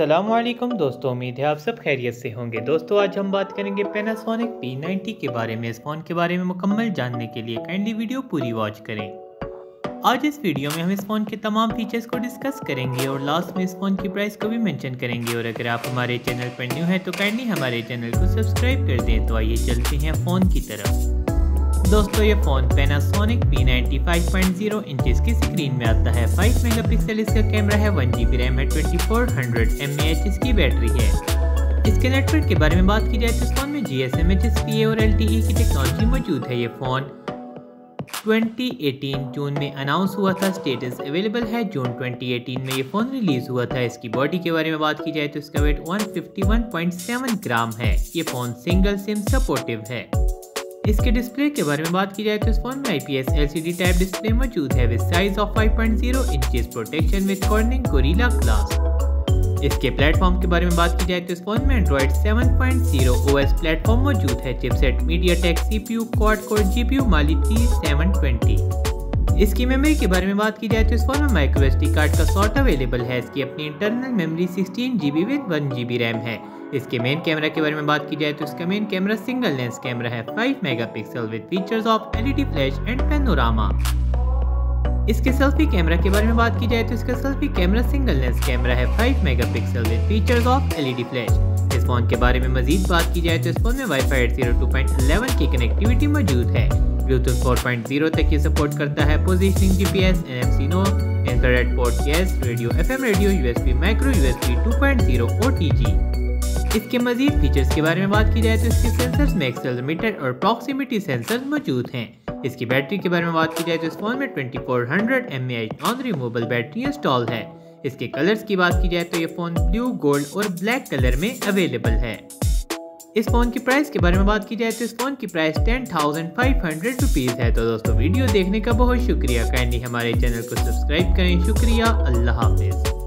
असलम दोस्तों, उम्मीद है आप सब खैरियत से होंगे। दोस्तों, आज हम बात करेंगे पैनासोनिक P90 के बारे में। इस फ़ोन के बारे में मुकम्मल जानने के लिए काइंडली वीडियो पूरी वॉच करें। आज इस वीडियो में हम इस फ़ोन के तमाम फीचर्स को डिस्कस करेंगे और लास्ट में इस फ़ोन की प्राइस को भी मेंशन करेंगे। और अगर आप हमारे चैनल पर न्यू हैं तो काइंडली हमारे चैनल को सब्सक्राइब कर दें। तो आइए चलते हैं फ़ोन की तरफ़। दोस्तों, ये फ़ोन Panasonic P90 5.0 इंचेस की स्क्रीन में आता है। 5 मेगापिक्सल इसका कैमरा है 1 जी रैम है 2400 mAh इसकी बैटरी है। इसके नेटवर्क के बारे में बात की जाए तो इस फ़ोन में G S M H S P और LTE की टेक्नोलॉजी मौजूद है। ये फ़ोन 2018 जून में अनाउंस हुआ था। स्टेटस अवेलेबल है जून 2018 में ये फ़ोन रिलीज़ हुआ था। इसकी बॉडी के बारे में बात की जाए तो इसका वेट 151.7 ग्राम है। ये फ़ोन सिंगल सिम सपोर्टिव है। इसके डिस्प्ले के बारे में बात की जाए तो इस फ़ोन में आईपीएस एलसीडी टाइप डिस्प्ले मौजूद है with size of 5.0 inches protection with Corning Gorilla glass इसके प्लेटफॉर्म के बारे में बात की जाए तो इस फ़ोन में एंड्रॉइड 7.0 ओएस प्लेटफॉर्म मौजूद है chipset MediaTek CPU quad core GPU Mali T720 इसकी मेमोरी के बारे में बात की जाए तो इस फ़ोन में माइक्रो एसडी कार्ड का स्लॉट अवेलेबल है। इसकी अपनी internal memory 16 GB with 1 GB RAM है। इसके मेन कैमरा के बारे में बात की जाए तो इसका main camera single lens camera है। 5 megapixel with features of LED flash and panorama इसके सेल्फी कैमरा के बारे में बात की जाए तो इसका selfie camera single lens camera है। 5 megapixel with features of LED flash इस फ़ोन के बारे में मजीद बात की जाए तो इस फ़ोन में वाईफाई 802.11 की कनेक्टिविटी मौजूद है। ब्लूटूथ 4.0 तक ये सपोर्ट करता है positioning GPS NFC no infrared port yes radio FM radio USB micro USB 2.0 OTG इसके मजीद फीचर्स के बारे में बात की जाए तो इसके सेंसर्स में एक्सेलमीटर और प्रॉक्सिमिटी सेंसर्स मौजूद हैं। इसकी बैटरी के बारे में बात की जाए तो इस फ़ोन में 2400 mAh non removable battery install है। इसके कलर्स की बात की जाए तो ये फ़ोन ब्लू गोल्ड और ब्लैक कलर में अवेलेबल है। इस फ़ोन की प्राइस के बारे में बात की जाए तो इस फ़ोन की price ten thousand five hundred rupees है। तो दोस्तों, वीडियो देखने का बहुत शुक्रिया। कैंडी हमारे चैनल को सब्सक्राइब करें। शुक्रिया। अल्लाह हाफिज़।